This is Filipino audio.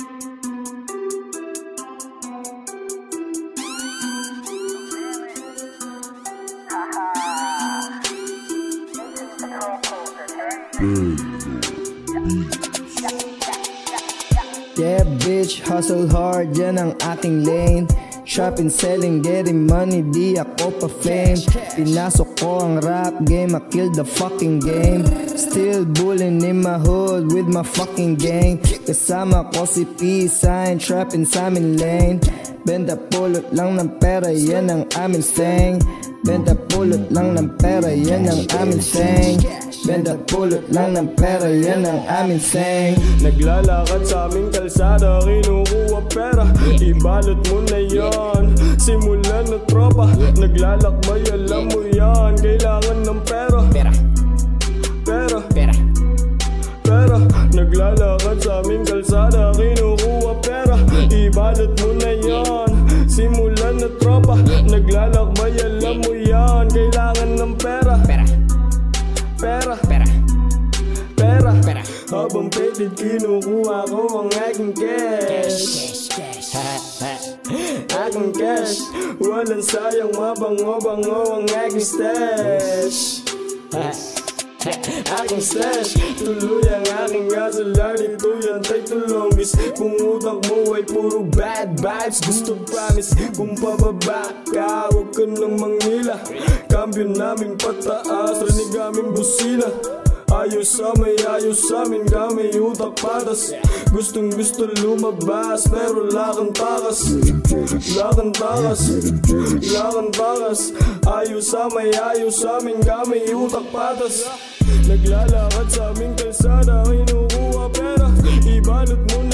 Yeah bitch, hustle hard, yan ang aking lane Shopping, selling, getting money, di ako pa fame. Pinasok ko ang rap game, I killed the fucking game. Still bullying in my hood with my fucking gang. Kasama ko si P-Sign, trapping sa amin lane. Benta pulot lang ng pera, yan ang aming slang Benta pulot lang ng pera, yan ang aming slang Benta pulot lang ng pera, yan ang aming slang Naglalakad sa aming kalsada, kinukuha pera Ibalot mo na yan, simulan na tropa Naglalakbay, alam mo yan, kailangan ng pera. Pera, Pera, pera, pera. Naglalakad sa aming kalsada, kinukuha pera. Ibalot mo na yan, simulan na tropa Naglalakbay, alam mo yan, kailangan ng Pera, pera, pera. Pera Habang petid, kinukuha ko ang aking cash. Aking cash Walang sayang mabango-bango ang aking stash. Aking stash. Tuloy ang aking gasoline Ito yan tay tulongis. Kung utak mo ay puro bad vibes. Gusto promise. Kung pababa ka Huwag ka nang mangila. Cambio naming pataas Rinig aming busina Ayos sa may ayos sa amin kami utak patas. Gustong gusto lumabas pero lakang takas. Lakang takas Lakang takas Ayos sa may ayos sa amin kami utak patas. Naglalakad sa aming kalsada Kinukuha pera. Ibalot mo